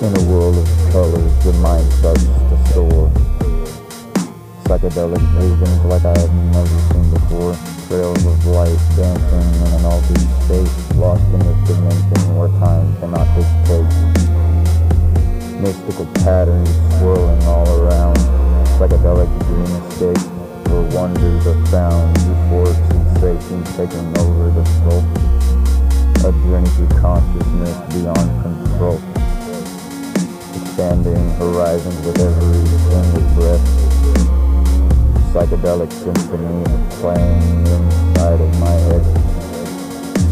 In a world of colors, your mind starts to soar. Psychedelic visions like I have never seen before. Trails of light dancing in an altered state, lost in this dimension where time cannot dictate. Mystical patterns swirling all around. Psychedelic dream escape where wonders are found. Euphoric sensations taking over the soul. A journey through consciousness with every single breath. Psychedelic symphony playing inside of my head.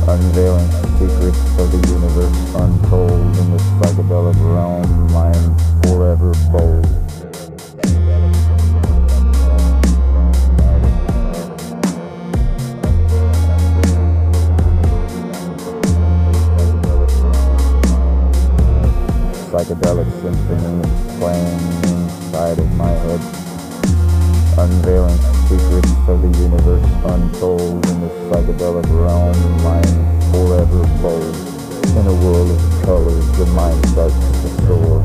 Unveiling secrets of the universe untold in the psychedelic realm. I am forever bold. Psychedelic symphony playing inside of my head, unveiling secrets of the universe untold in the psychedelic realm. Am forever bold. In a world of colors, the mind starts to soar.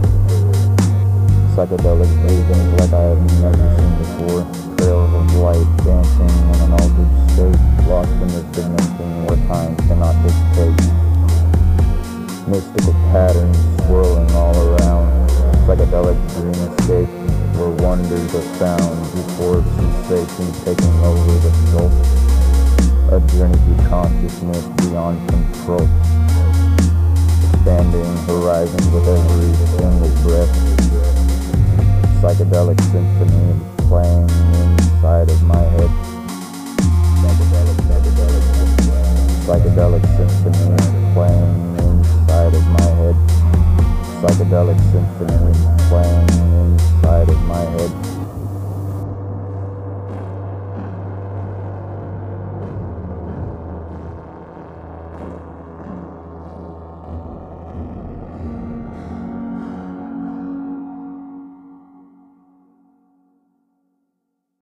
Psychedelic visions like I have never seen before. Trails of light dancing in an altered state, lost in this dimension where time cannot dictate mystical patterns. Psychedelic dream escape where wonders are found. Euphoric sensations taking over the soul. A journey through consciousness beyond control. Expanding horizons with every single breath. Psychedelic symphony playing inside of my head. Psychedelic, psychedelic, psychedelic symphony playing psychedelic symphony playing inside of my head.